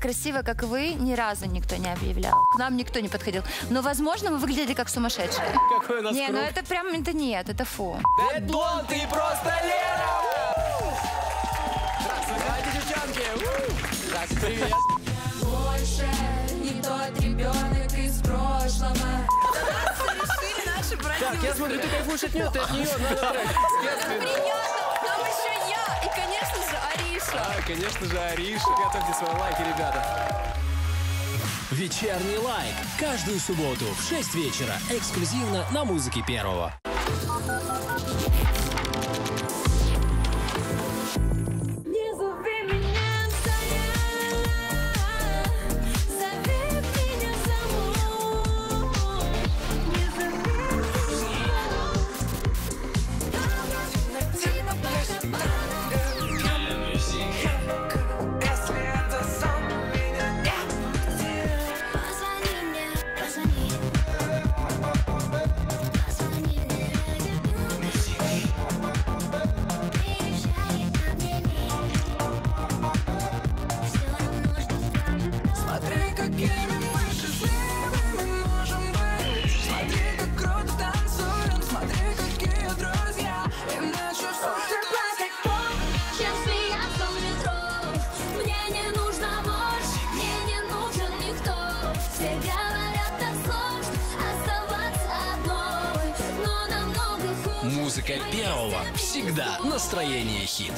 красиво, как вы, ни разу никто не объявлял. К нам никто не подходил. Но, возможно, мы выглядели как сумасшедшие. Какой у нас Не, ну круг. это прям, это нет, это фу. Бэд Блонд, ты просто Лера! Здравствуйте, девчонки! Здравствуйте, привет! больше не тот ребенок из прошлого. Так, я смотрю, ты кайфуешь от нее, ты от нее, надо трек. Естественно. Там еще я и, Ариша. А, конечно же, Ариша. Готовьте свои лайки, ребята. Вечерний лайк. Каждую субботу в 6 вечера. Эксклюзивно на музыке Первого. Музыка Первого. Всегда настроение хит.